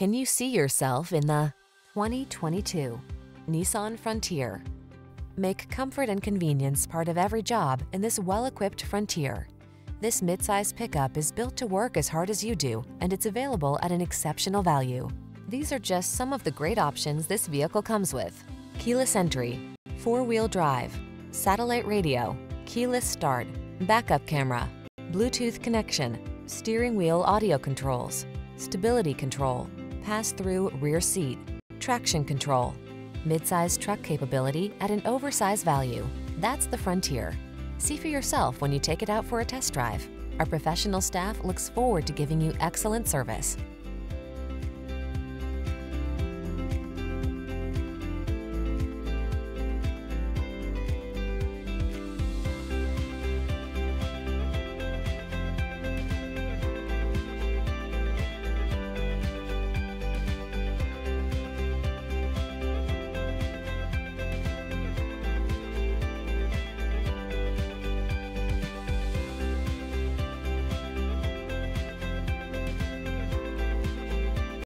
Can you see yourself in the 2022 Nissan Frontier? Make comfort and convenience part of every job in this well-equipped Frontier. This midsize pickup is built to work as hard as you do, and it's available at an exceptional value. These are just some of the great options this vehicle comes with. Keyless entry, four-wheel drive, satellite radio, keyless start, backup camera, Bluetooth connection, steering wheel audio controls, stability control, pass-through rear seat, traction control, midsize truck capability at an oversized value. That's the Frontier. See for yourself when you take it out for a test drive. Our professional staff looks forward to giving you excellent service.